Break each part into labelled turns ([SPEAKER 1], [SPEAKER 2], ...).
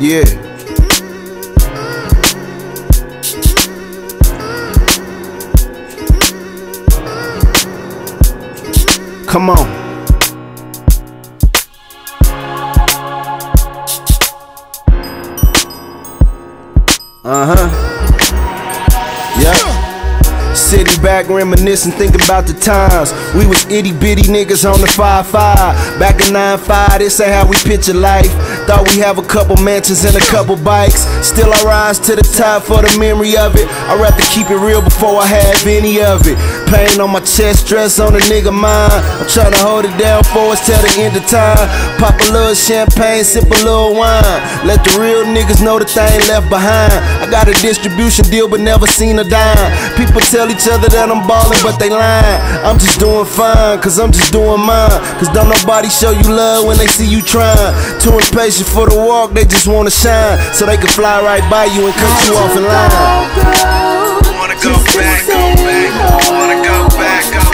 [SPEAKER 1] Yeah. Come on. Uh huh. Yeah. Sitting back reminiscing, thinking about the times we was itty bitty niggas on the 5-5. Back in 9-5, this ain't how we picture life. Thought we have a couple mansions and a couple bikes. Still I rise to the top for the memory of it. I'd rather keep it real before I have any of it. Pain on my chest, stress on a nigga mind. I'm trying to hold it down for us till the end of time. Pop a little champagne, sip a little wine. Let the real niggas know that they ain't left behind. I got a distribution deal, but never seen a dime. People tell each other that I'm ballin', but they lying. I'm just doing fine, cause I'm just doing mine. Cause don't nobody show you love when they see you trying. Too impatient for the walk, they just wanna shine. So they can fly right by you and cut you off in line.
[SPEAKER 2] Wanna go back, go back. Wanna go back, go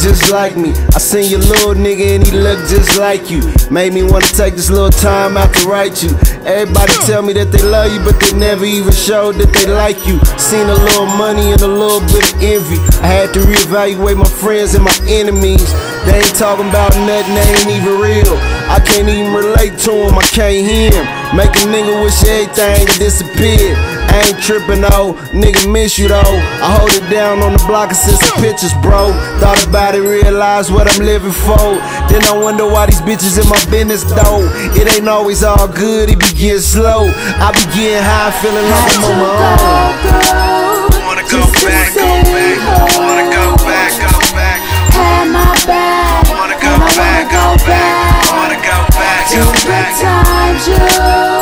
[SPEAKER 1] just like me. I seen your little nigga and he looked just like you. Made me wanna take this little time out to write you. Everybody tell me that they love you, but they never even showed that they like you. Seen a little money and a little bit of envy. I had to reevaluate my friends and my enemies. They ain't talking about nothing, they ain't even real. I can't even relate to them, I can't hear him. Make a nigga wish everything disappeared. I ain't trippin' though, nigga miss you though. I hold it down on the block and send some pictures, bro. Thought about it, realized what I'm living for. Then I wonder why these bitches in my business though. It ain't always all good, it be getting slow. I be getting high, feeling like I'm on my own.
[SPEAKER 2] Wanna go back, go back. Wanna go back, go back.
[SPEAKER 3] Had my back.
[SPEAKER 2] Wanna go back, go back. Wanna go back, go back.
[SPEAKER 3] Times you.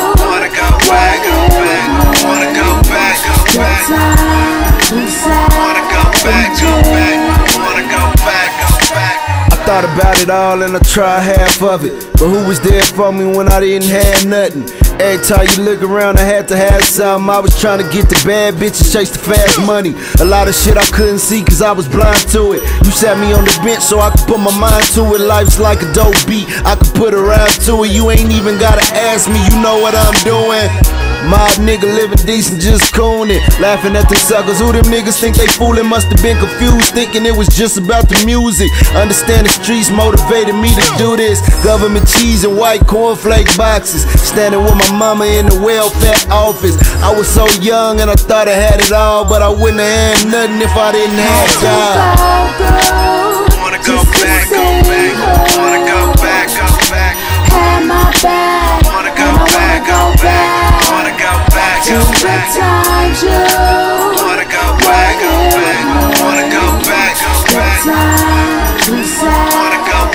[SPEAKER 1] Thought about it all and I tried half of it. But who was there for me when I didn't have nothing? Every time you look around, I had to have something. I was trying to get the bad bitches, chase the fast money. A lot of shit I couldn't see cause I was blind to it. You sat me on the bench so I could put my mind to it. Life's like a dope beat, I could put a rhyme to it. You ain't even gotta ask me, you know what I'm doing. Mob nigga living decent, just cooning. Laughing at them suckers. Who them niggas think they fooling? Must have been confused, thinking it was just about the music. Understand the streets motivated me to do this. Government cheese and white cornflake boxes. Standing with my mama in the welfare office. I was so young and I thought I had it all, but I wouldn't have had nothing if I didn't have job.
[SPEAKER 2] Wanna go back,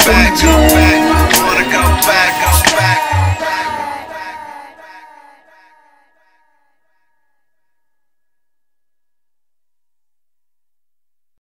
[SPEAKER 3] back.